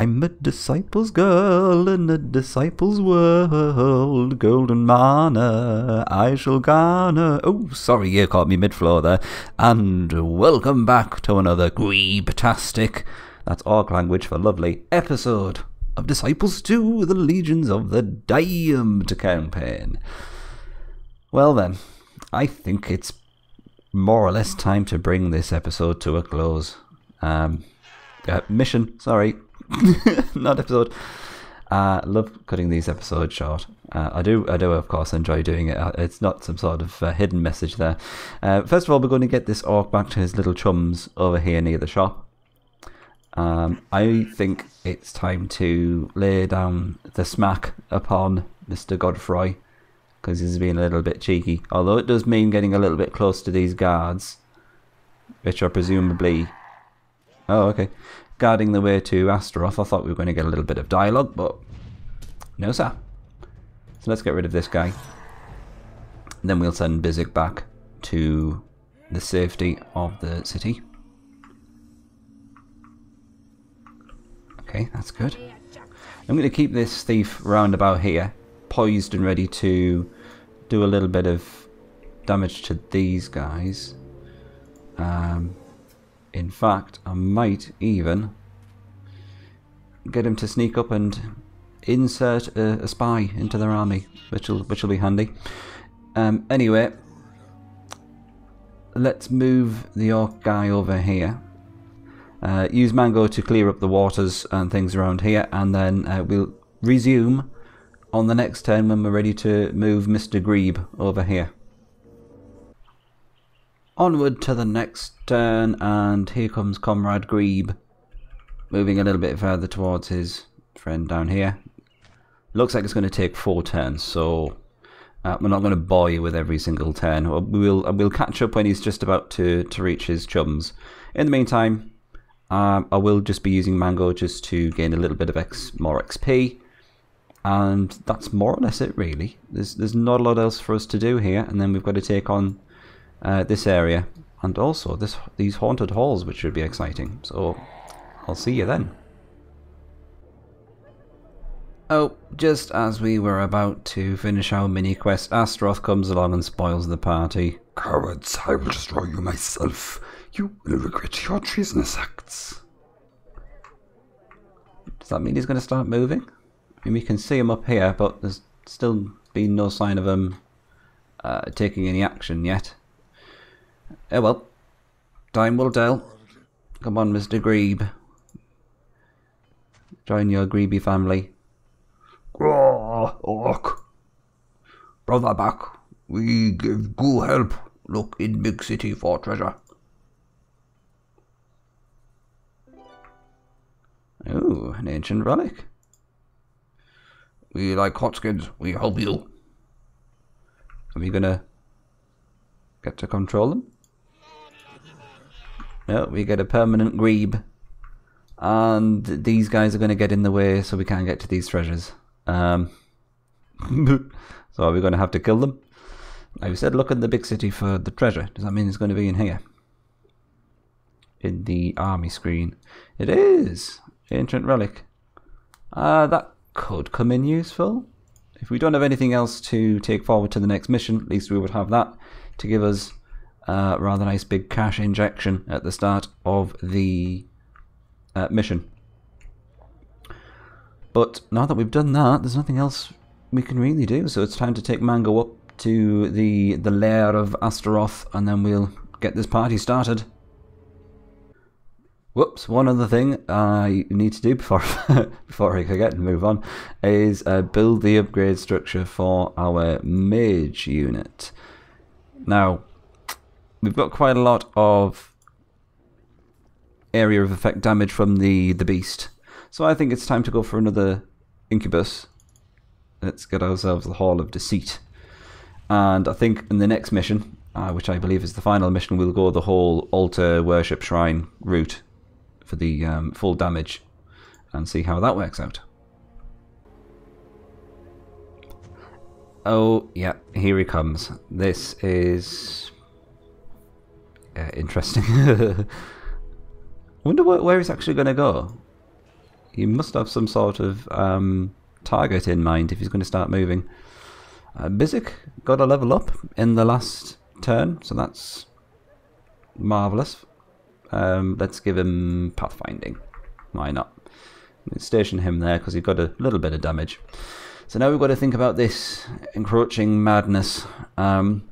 I'm a disciple's girl in a disciple's world. Golden mana I shall garner. Oh, sorry, you caught me mid-floor there. And welcome back to another Greeb-tastic, that's orc language for lovely, episode of Disciples 2, the Legions of the Damned campaign. Well then, I think it's more or less time to bring this episode to a close. Um, uh, mission, sorry, not episode. Uh, love cutting these episodes short. Uh, I do, I do, of course, enjoy doing it. Uh, it's not some sort of uh, hidden message there. Uh, first of all, we're going to get this orc back to his little chums over here near the shop. Um, I think it's time to lay down the smack upon Mr. Godfrey because he's being a little bit cheeky. Although it does mean getting a little bit close to these guards, which are presumably. Oh, okay guarding the way to Astaroth. I thought we were going to get a little bit of dialogue, but no, sir. So let's get rid of this guy. Then we'll send Bizik back to the safety of the city. Okay, that's good. I'm going to keep this thief round about here, poised and ready to do a little bit of damage to these guys. Um, in fact, I might even get him to sneak up and insert a, a spy into their army, which will which will be handy. Um, anyway, let's move the orc guy over here. Uh, use Mango to clear up the waters and things around here, and then uh, we'll resume on the next turn when we're ready to move Mr. Grebe over here. Onward to the next turn, and here comes Comrade Greeb, moving a little bit further towards his friend down here. Looks like it's going to take four turns, so uh, we're not going to bore you with every single turn. We'll we'll catch up when he's just about to to reach his chums. In the meantime, um, I will just be using Mango just to gain a little bit of X, more XP, and that's more or less it really. There's there's not a lot else for us to do here, and then we've got to take on uh, this area and also this these haunted halls, which should be exciting. So I'll see you then. Oh, just as we were about to finish our mini quest, Astaroth comes along and spoils the party. Cowards, I will destroy you myself. You will regret your treasonous acts. Does that mean he's going to start moving? I mean, we can see him up here, but there's still been no sign of him uh, taking any action yet. Oh well. Time will tell. Come on, Mr. Grebe. Join your Greeby family. Oh, orc. Brother back. We give good help. Look in big city for treasure. Oh, an ancient relic. We like Hotskins. We help you. Are we gonna get to control them? No, we get a permanent greeb. And these guys are going to get in the way so we can't get to these treasures. Um, so are we going to have to kill them? I said look in the big city for the treasure. Does that mean it's going to be in here? In the army screen. It is! Ancient relic. Uh, that could come in useful. If we don't have anything else to take forward to the next mission, at least we would have that to give us uh, rather nice big cash injection at the start of the uh, mission. But now that we've done that, there's nothing else we can really do. So it's time to take Mango up to the the lair of Astaroth, and then we'll get this party started. Whoops! One other thing I need to do before before I forget and move on is uh, build the upgrade structure for our mage unit. Now, we've got quite a lot of area of effect damage from the, the beast. So I think it's time to go for another incubus. Let's get ourselves the Hall of Deceit. And I think in the next mission, uh, which I believe is the final mission, we'll go the whole altar worship shrine route for the um, full damage and see how that works out. Oh, yeah, here he comes. This is interesting. wonder where, where he's actually going to go. he must have some sort of um, target in mind if he's going to start moving. Uh, Bizik got a level up in the last turn, so that's marvellous. Um, let's give him pathfinding. Why not? Let's station him there because he got a little bit of damage. So now we've got to think about this encroaching madness. Um,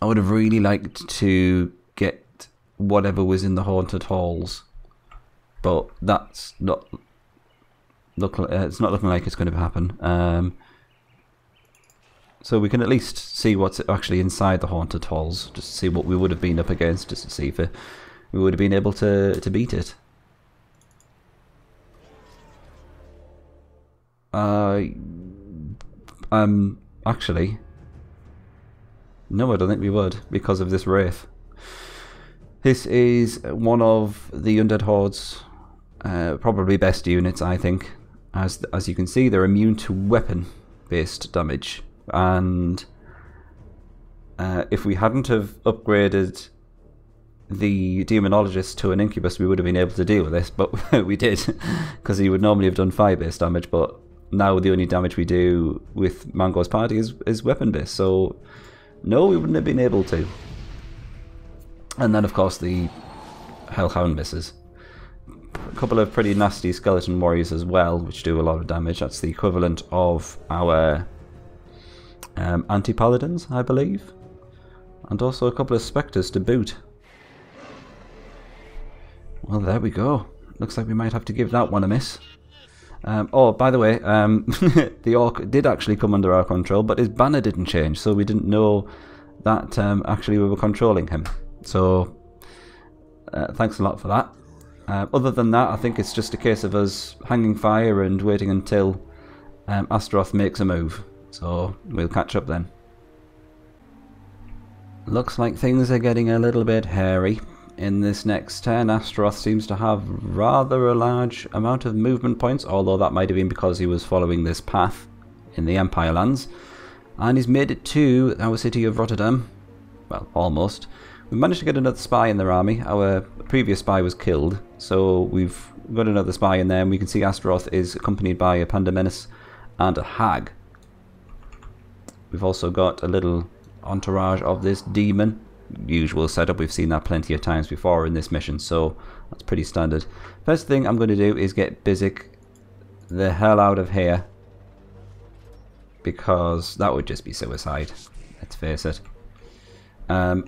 I would have really liked to get whatever was in the haunted halls, but that's not look. Uh, it's not looking like it's going to happen. Um, so we can at least see what's actually inside the haunted halls, just see what we would have been up against, just to see if we would have been able to to beat it. Uh, um, actually, no, I don't think we would because of this wraith. This is one of the undead hordes, uh, probably best units, I think. As as you can see, they're immune to weapon-based damage, and uh, if we hadn't have upgraded the demonologist to an incubus, we would have been able to deal with this, but we did because he would normally have done fire-based damage, but now the only damage we do with Mango's party is, is weapon based. So no, we wouldn't have been able to. And then of course the Hellhound misses. A couple of pretty nasty skeleton warriors as well, which do a lot of damage. That's the equivalent of our um, anti-paladins, I believe. And also a couple of spectres to boot. Well, there we go. Looks like we might have to give that one a miss. Um, oh, by the way, um, the orc did actually come under our control, but his banner didn't change, so we didn't know that um, actually we were controlling him. So, uh, thanks a lot for that. Uh, other than that, I think it's just a case of us hanging fire and waiting until um, Astaroth makes a move. So, we'll catch up then. Looks like things are getting a little bit hairy in this next turn, Astaroth seems to have rather a large amount of movement points, although that might have been because he was following this path in the Empire lands. And he's made it to our city of Rotterdam. Well, almost. We managed to get another spy in their army. Our previous spy was killed, so we've got another spy in there, and we can see Astaroth is accompanied by a Pandamenus and a Hag. We've also got a little entourage of this demon usual setup. We've seen that plenty of times before in this mission, so that's pretty standard. First thing I'm going to do is get Bizik the hell out of here because that would just be suicide. Let's face it. Um,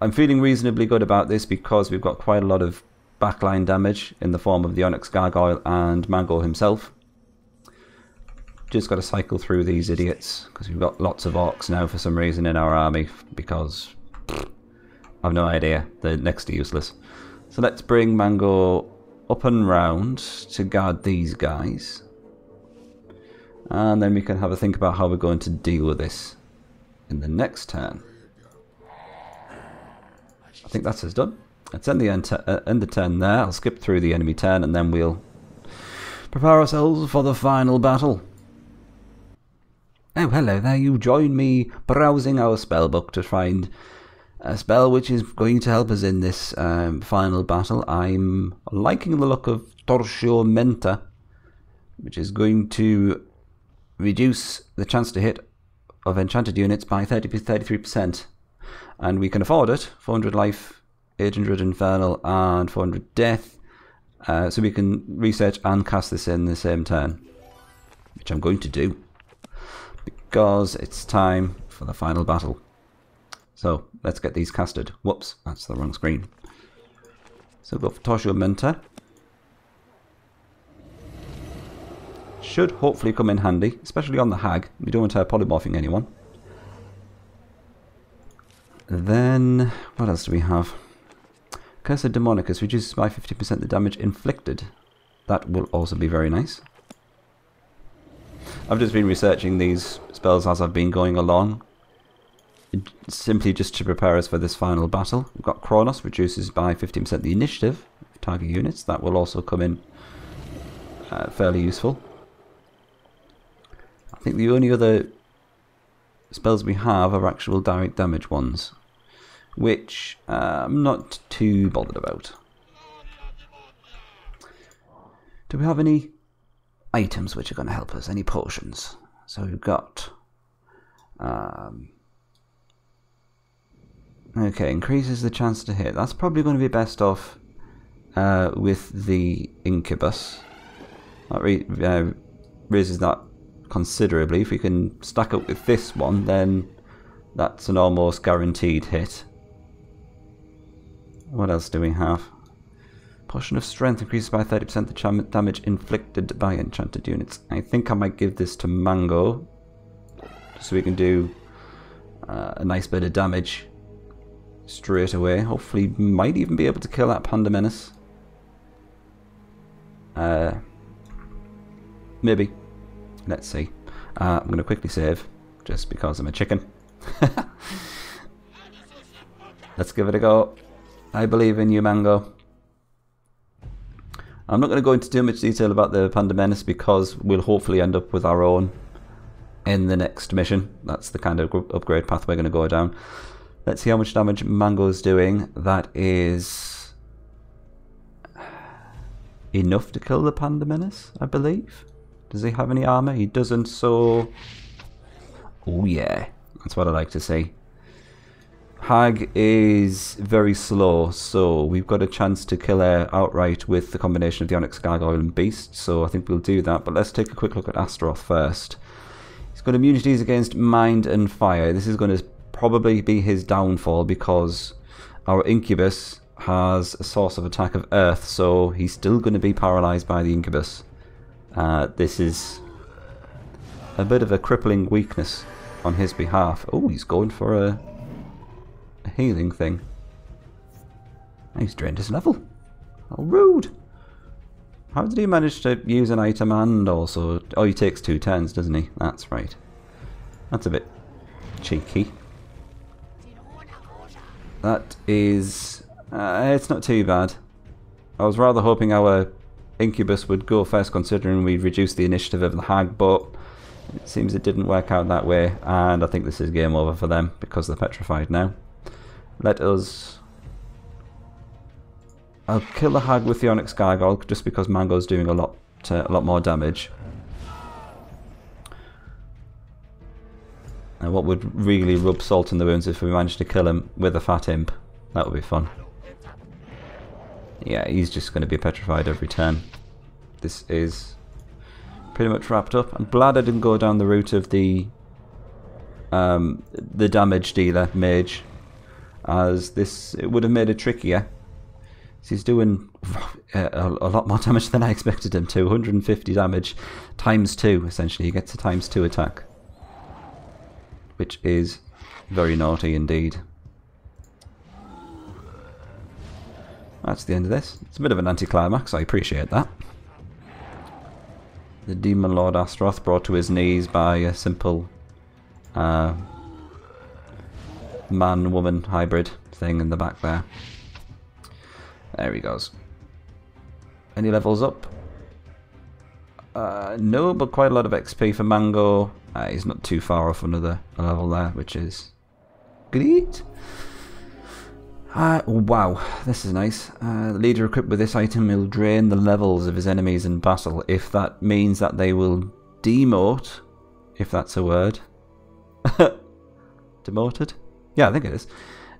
I'm feeling reasonably good about this because we've got quite a lot of backline damage in the form of the Onyx Gargoyle and Mango himself. Just got to cycle through these idiots because we've got lots of orcs now for some reason in our army because I've no idea. They're next to useless. So let's bring Mango up and round to guard these guys. And then we can have a think about how we're going to deal with this in the next turn. I think that's us done. Let's end the, end, uh, end the turn there. I'll skip through the enemy turn and then we'll prepare ourselves for the final battle. Oh, hello there. You join me browsing our spellbook to find a spell which is going to help us in this um, final battle. I'm liking the look of Torture which is going to reduce the chance to hit of enchanted units by 30 33%. And we can afford it 400 life, 800 infernal, and 400 death. Uh, so we can research and cast this in the same turn, which I'm going to do because it's time for the final battle. So let's get these casted. Whoops, that's the wrong screen. So go for Torture Mentor. Should hopefully come in handy, especially on the Hag. We don't want her polymorphing anyone. Then, what else do we have? Curse of Demonicus reduces by 50% the damage inflicted. That will also be very nice. I've just been researching these spells as I've been going along simply just to prepare us for this final battle. We've got Kronos, reduces by 15% the initiative of target units. That will also come in uh, fairly useful. I think the only other spells we have are actual direct damage ones, which uh, I'm not too bothered about. Do we have any items which are going to help us? Any potions? So we've got. Um, okay, increases the chance to hit. That's probably going to be best off uh, with the incubus. That re uh, raises that considerably. If we can stack up with this one, then that's an almost guaranteed hit. What else do we have? Potion of Strength increases by 30% the damage inflicted by enchanted units. I think I might give this to Mango. So we can do uh, a nice bit of damage straight away. Hopefully might even be able to kill that Panda Menace. Uh, maybe. Let's see. Uh, I'm going to quickly save, just because I'm a chicken. Let's give it a go. I believe in you, Mango. I'm not going to go into too much detail about the Panda Menace because we'll hopefully end up with our own in the next mission. That's the kind of upgrade path we're going to go down. Let's see how much damage Mango's doing. That is enough to kill the Panda Menace, I believe. Does he have any armor? He doesn't, so... Oh yeah, that's what I like to see. Hag is very slow, so we've got a chance to kill her outright with the combination of the Onyx Gargoyle and Beast, so I think we'll do that. But let's take a quick look at Astaroth first. He's got immunities against Mind and Fire. This is going to probably be his downfall because our Incubus has a source of attack of Earth, so he's still going to be paralyzed by the Incubus. Uh, this is a bit of a crippling weakness on his behalf. Oh, he's going for a a healing thing. He's drained his level. How rude. How did he manage to use an item and also... Oh, he takes two turns, doesn't he? That's right. That's a bit cheeky. That is... Uh, it's not too bad. I was rather hoping our Incubus would go first considering we reduced the initiative of the Hag, but it seems it didn't work out that way, and I think this is game over for them because they're petrified now. Let us... I'll kill the hag with the Onyx Gargoyle just because Mango's doing a lot to, a lot more damage. And what would really rub salt in the wounds if we managed to kill him with a fat imp. That would be fun. Yeah, he's just going to be petrified every turn. This is pretty much wrapped up. I'm glad I didn't go down the route of the um, the damage dealer mage as this it would have made it trickier. So he's doing a, lot more damage than I expected him to. 150 damage times 2, essentially. He gets a times 2 attack. Which is very naughty indeed. That's the end of this. It's a bit of an anticlimax, I appreciate that. The Demon Lord Astaroth brought to his knees by a simple uh, man-woman hybrid thing in the back there. There he goes. Any levels up? Uh, no, but quite a lot of XP for Mango. Uh, he's not too far off another level there, which is great. Uh, wow, this is nice. Uh, the leader equipped with this item will drain the levels of his enemies in battle. If that means that they will demote, if that's a word. Demoted? Yeah, I think it is.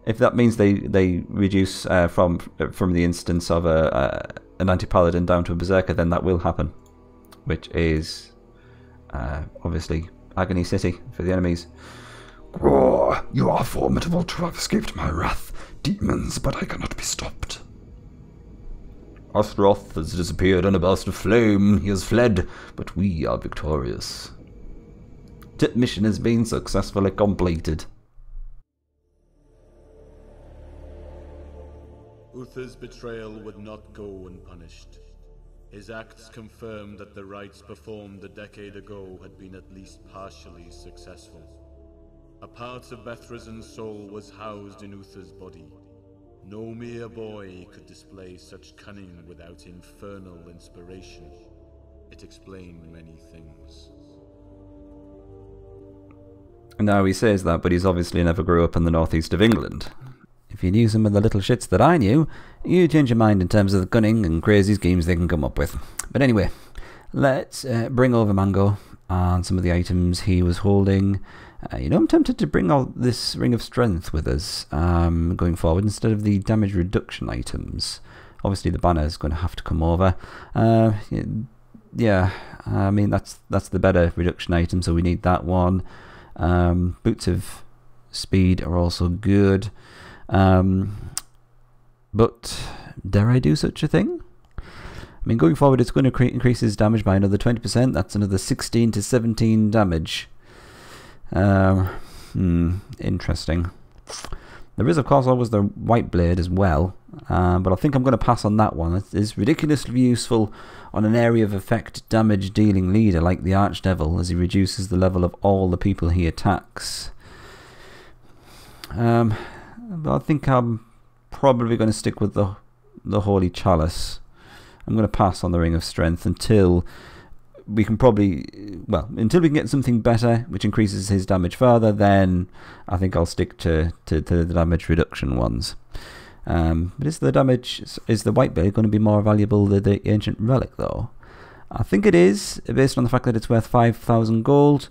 If that means they they reduce uh, from from the instance of a, a an anti paladin down to a berserker, then that will happen, which is uh, obviously agony city for the enemies. Roar! You are formidable to have escaped my wrath, demons, but I cannot be stopped. Astaroth has disappeared in a burst of flame. He has fled, but we are victorious. Tip mission has been successfully completed. Uther's betrayal would not go unpunished. His acts confirmed that the rites performed a decade ago had been at least partially successful. A part of Bethrezen's soul was housed in Uther's body. No mere boy could display such cunning without infernal inspiration. It explained many things. Now he says that, but he's obviously never grew up in the northeast of England. If you knew some of the little shits that I knew, you'd change your mind in terms of the cunning and crazy schemes they can come up with. But anyway, let's uh, bring over Mango and some of the items he was holding. Uh, you know, I'm tempted to bring all this Ring of Strength with us um, going forward instead of the damage reduction items. Obviously, the banner is going to have to come over. Uh, yeah, I mean that's that's the better reduction item, so we need that one. Um, boots of speed are also good, um, but dare I do such a thing? I mean, going forward, it's going to increase his damage by another 20%. That's another 16 to 17 damage. Um, hmm, interesting. There is, of course, always the White Blade as well, uh, but I think I'm going to pass on that one. It is ridiculously useful on an area of effect damage dealing leader like the Archdevil, as he reduces the level of all the people he attacks. Um, but I think I'm probably going to stick with the the Holy Chalice. I'm going to pass on the Ring of Strength until we can probably, well, until we can get something better, which increases his damage further, then I think I'll stick to, to, to the damage reduction ones. Um, but is the damage, is the white blade going to be more valuable than the ancient relic, though? I think it is, based on the fact that it's worth 5,000 gold,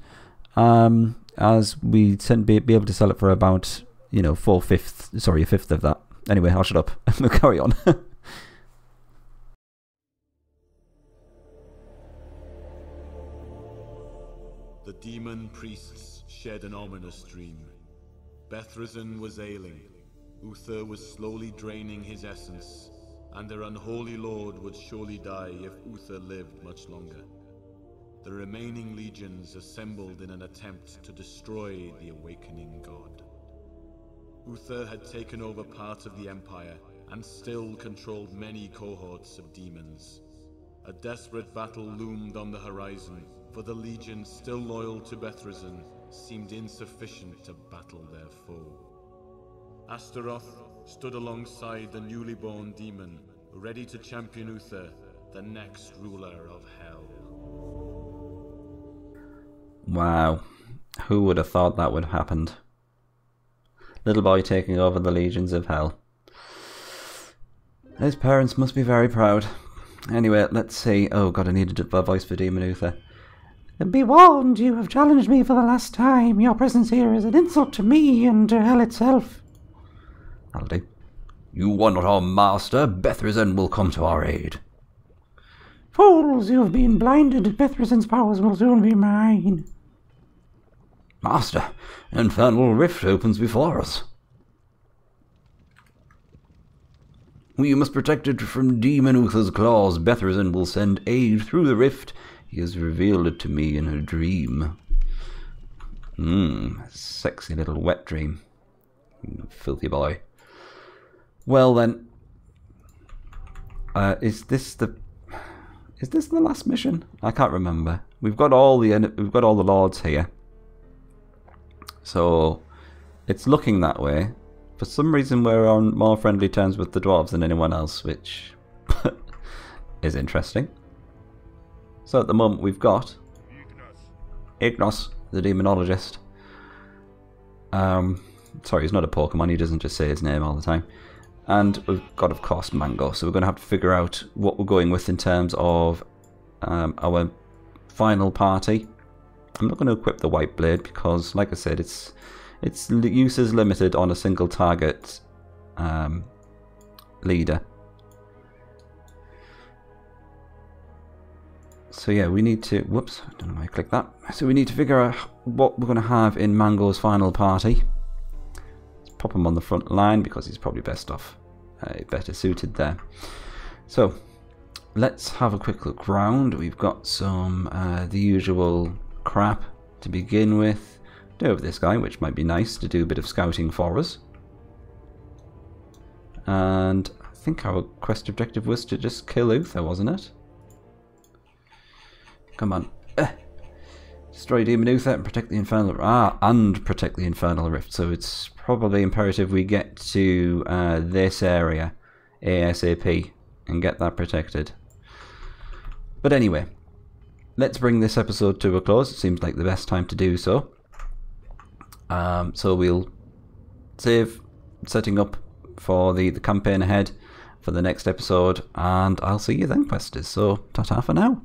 um, as we tend to be, be able to sell it for about, you know, four fifths, sorry, a fifth of that. Anyway, I'll shut up. we'll carry on. The demon priests shed an ominous dream. Bethrezen was ailing. Uther was slowly draining his essence, and their unholy lord would surely die if Uther lived much longer. The remaining legions assembled in an attempt to destroy the awakening god. Uther had taken over part of the empire and still controlled many cohorts of demons. A desperate battle loomed on the horizon for the legion still loyal to Bethrezen seemed insufficient to battle their foe. Astaroth stood alongside the newly born demon, ready to champion Uther, the next ruler of Hell. Wow. Who would have thought that would have happened? Little boy taking over the legions of Hell. His parents must be very proud. Anyway, let's see. Oh god, I needed a voice for Demon Uther. Be warned, you have challenged me for the last time. Your presence here is an insult to me and to hell itself. That'll do. You are not our master. Bethrezen will come to our aid. Fools, you have been blinded. Bethrezen's powers will soon be mine. Master, infernal rift opens before us. We must protect it from Demon Uther's claws. Bethrezen will send aid through the rift he has revealed it to me in a dream. Mmm, sexy little wet dream. Filthy boy. Well then, uh, is this the is this the last mission? I can't remember. We've got all the we've got all the lords here, so it's looking that way. For some reason, we're on more friendly terms with the dwarves than anyone else, which is interesting. So at the moment we've got Ignos, the demonologist. Um, sorry, he's not a Pokemon, he doesn't just say his name all the time. And we've got, of course, Mango. So we're going to have to figure out what we're going with in terms of um, our final party. I'm not going to equip the White Blade because, like I said, its its use is limited on a single target um, leader. So yeah, we need to, whoops, I don't know why I clicked that. So we need to figure out what we're going to have in Mango's final party. Let's pop him on the front line because he's probably best off, uh, better suited there. So let's have a quick look round. We've got some, uh, the usual crap to begin with. Do have this guy, which might be nice to do a bit of scouting for us. And I think our quest objective was to just kill Uther, wasn't it? Come on. Uh, destroy Demon Uther and protect the Infernal... Ah, and protect the Infernal Rift. So it's probably imperative we get to uh, this area ASAP and get that protected. But anyway, let's bring this episode to a close. It seems like the best time to do so. Um, so we'll save setting up for the, the campaign ahead for the next episode, and I'll see you then, Questers. So, ta ta for now.